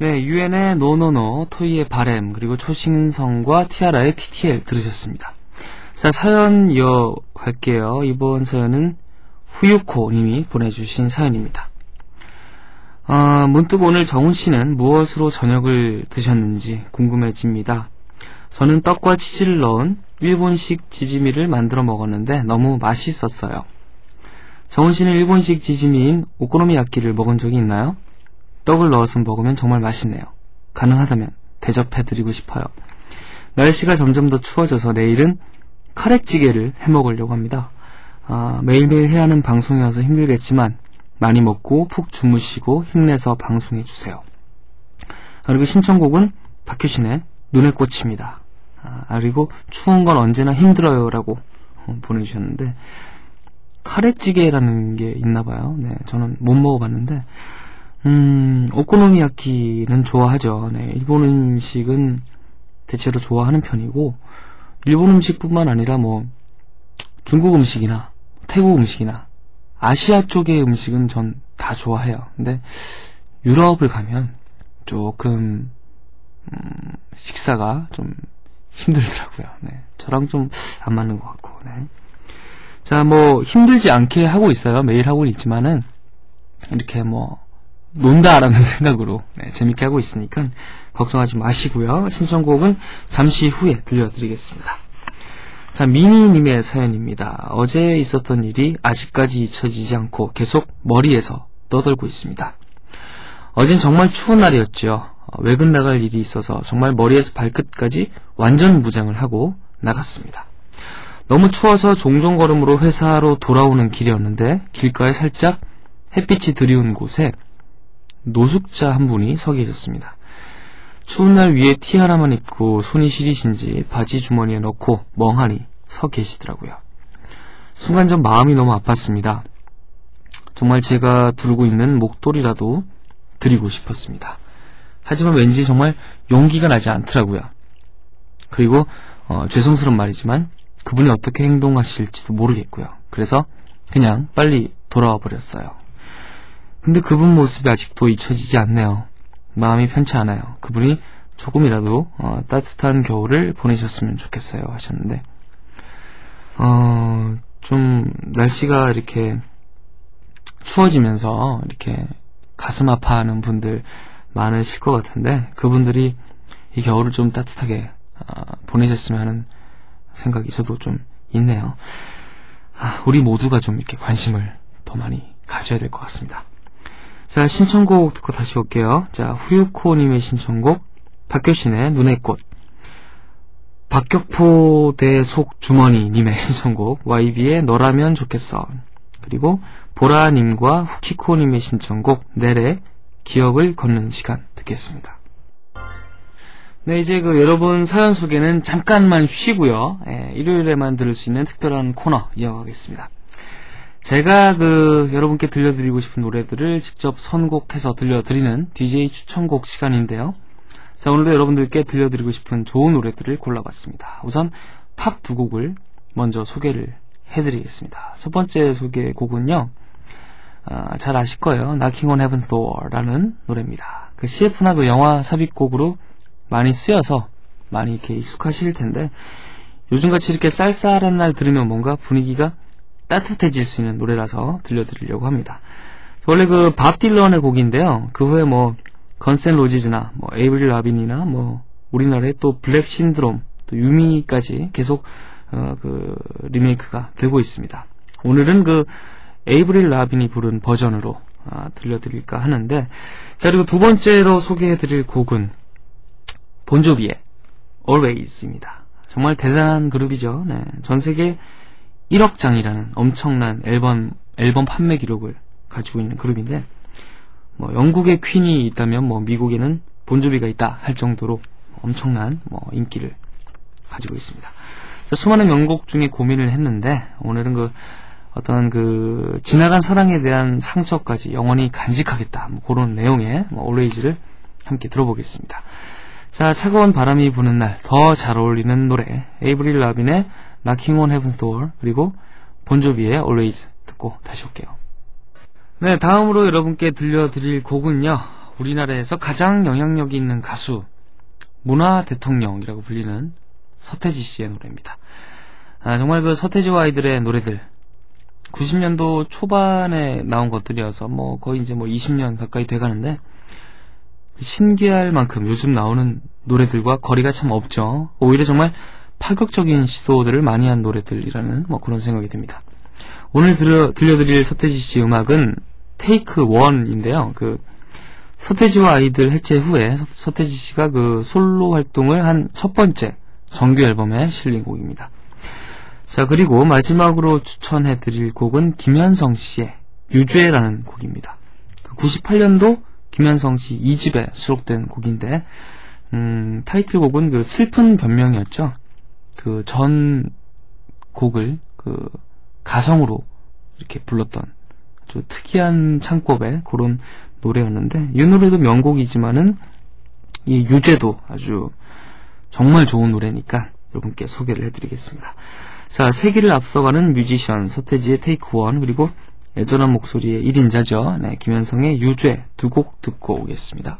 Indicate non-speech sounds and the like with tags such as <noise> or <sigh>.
네, 유엔의 노노노, 토이의 바램, 그리고 초신성과 티아라의 TTL 들으셨습니다. 자, 사연 이어갈게요. 이번 사연은 후유코 님이 보내주신 사연입니다. 아, 문득 오늘 정훈 씨는 무엇으로 저녁을 드셨는지 궁금해집니다. 저는 떡과 치즈를 넣은 일본식 지지미를 만들어 먹었는데 너무 맛있었어요. 정훈 씨는 일본식 지지미인 오코노미야끼를 먹은 적이 있나요? 떡을 넣어서 먹으면 정말 맛있네요. 가능하다면 대접해드리고 싶어요. 날씨가 점점 더 추워져서 내일은 카레찌개를 해 먹으려고 합니다. 아, 매일매일 해야 하는 방송이어서 힘들겠지만 많이 먹고 푹 주무시고 힘내서 방송해 주세요. 그리고 신청곡은 박효신의 눈의 꽃입니다. 아, 그리고 추운 건 언제나 힘들어요라고 어, 보내주셨는데 카레찌개라는 게 있나 봐요. 네, 저는 못 먹어봤는데 음, 오코노미야키는 좋아하죠. 네, 일본 음식은 대체로 좋아하는 편이고 일본 음식뿐만 아니라 뭐 중국 음식이나 태국 음식이나 아시아 쪽의 음식은 전 다 좋아해요. 근데 유럽을 가면 조금 음, 식사가 좀 힘들더라고요. 네, 저랑 좀 안 맞는 것 같고. 네. 자, 뭐 힘들지 않게 하고 있어요. 매일 하고는 있지만은 이렇게 뭐 논다라는 <laughs> 생각으로 네, 재밌게 하고 있으니까 걱정하지 마시고요. 신청곡은 잠시 후에 들려드리겠습니다. 자, 미니님의 사연입니다. 어제 있었던 일이 아직까지 잊혀지지 않고 계속 머리에서 떠돌고 있습니다. 어젠 정말 추운 날이었죠. 외근 나갈 일이 있어서 정말 머리에서 발끝까지 완전 무장을 하고 나갔습니다. 너무 추워서 종종 걸음으로 회사로 돌아오는 길이었는데 길가에 살짝 햇빛이 드리운 곳에 노숙자 한 분이 서 계셨습니다. 추운 날 위에 티 하나만 입고 손이 시리신지 바지 주머니에 넣고 멍하니 서 계시더라고요. 순간 전 마음이 너무 아팠습니다. 정말 제가 두르고 있는 목도리라도 드리고 싶었습니다. 하지만 왠지 정말 용기가 나지 않더라고요. 그리고 어, 죄송스러운 말이지만 그분이 어떻게 행동하실지도 모르겠고요. 그래서 그냥 빨리 돌아와 버렸어요. 근데 그분 모습이 아직도 잊혀지지 않네요. 마음이 편치 않아요. 그분이 조금이라도 어, 따뜻한 겨울을 보내셨으면 좋겠어요 하셨는데 어, 좀 날씨가 이렇게 추워지면서 이렇게 가슴 아파하는 분들 많으실 것 같은데 그분들이 이 겨울을 좀 따뜻하게 어, 보내셨으면 하는 생각이 저도 좀 있네요. 아, 우리 모두가 좀 이렇게 관심을 더 많이 가져야 될 것 같습니다. 자, 신청곡 듣고 다시 올게요. 자, 후유코님의 신청곡, 박효신의 눈의 꽃. 박격포 대속 주머니님의 <laughs> 신청곡, YB의 너라면 좋겠어. 그리고 보라님과 후키코님의 신청곡, 넬의 기억을 걷는 시간 듣겠습니다. 네, 이제 그 여러분 사연 소개는 잠깐만 쉬고요. 예, 일요일에만 들을 수 있는 특별한 코너 이어가겠습니다. 제가 그 여러분께 들려드리고 싶은 노래들을 직접 선곡해서 들려드리는 DJ 추천곡 시간인데요. 자, 오늘도 여러분들께 들려드리고 싶은 좋은 노래들을 골라봤습니다. 우선 팝 두 곡을 먼저 소개를 해드리겠습니다. 첫 번째 소개 곡은요. 아, 잘 아실 거예요. Knocking on Heaven's Door라는 노래입니다. 그 CF나 그 영화 삽입곡으로 많이 쓰여서 많이 이렇게 익숙하실 텐데 요즘같이 이렇게 쌀쌀한 날 들으면 뭔가 분위기가 따뜻해질 수 있는 노래라서 들려드리려고 합니다. 원래 그 밥 딜런의 곡인데요. 그 후에 뭐 건센 로지즈나 뭐 에이블 라빈이나 뭐 우리나라의 또 블랙 신드롬 또 유미까지 계속 어, 그 리메이크가 되고 있습니다. 오늘은 그 에이브릴 라빈이 부른 버전으로 아, 들려드릴까 하는데 자 그리고 두 번째로 소개해드릴 곡은 본조비의 Always입니다. 정말 대단한 그룹이죠. 네, 전 세계 1억 장이라는 엄청난 앨범 앨범 판매 기록을 가지고 있는 그룹인데 뭐 영국의 퀸이 있다면 뭐 미국에는 본조비가 있다 할 정도로 엄청난 뭐 인기를 가지고 있습니다. 자, 수많은 명곡 중에 고민을 했는데 오늘은 그 어떤 그 지나간 사랑에 대한 상처까지 영원히 간직하겠다 뭐 그런 내용의 뭐 올레이즈를 함께 들어보겠습니다. 자 차가운 바람이 부는 날 더 잘 어울리는 노래 에이브릴 라빈의 Knocking on Heaven's Door 그리고 본조비의 Always 듣고 다시 올게요. 네 다음으로 여러분께 들려드릴 곡은요 우리나라에서 가장 영향력이 있는 가수, 문화 대통령이라고 불리는 서태지 씨의 노래입니다. 아, 정말 그 서태지와 아이들의 노래들, 90년도 초반에 나온 것들이어서 뭐 거의 이제 뭐 20년 가까이 돼가는데, 신기할 만큼 요즘 나오는 노래들과 거리가 참 없죠. 오히려 정말 파격적인 시도들을 많이 한 노래들이라는 뭐 그런 생각이 듭니다. 오늘 들려, 들려드릴 서태지 씨 음악은 테이크 원인데요. 그 서태지와 아이들 해체 후에 서, 태지 씨가 그 솔로 활동을 한 첫 번째 정규 앨범에 실린 곡입니다. 자 그리고 마지막으로 추천해 드릴 곡은 김현성 씨의 유죄라는 곡입니다. 98년도 그 김현성 씨 2집에 수록된 곡인데 음, 타이틀곡은 그 슬픈 변명이었죠. 그 전 곡을 그 가성으로 이렇게 불렀던 아주 특이한 창법의 그런 노래였는데 이 노래도 명곡이지만은 이 유죄도 아주 정말 좋은 노래니까 여러분께 소개를 해드리겠습니다. 자, 세기를 앞서가는 뮤지션 서태지의 테이크 원 그리고 애절한 목소리의 1인자죠. 네, 김현성의 유죄 두 곡 듣고 오겠습니다.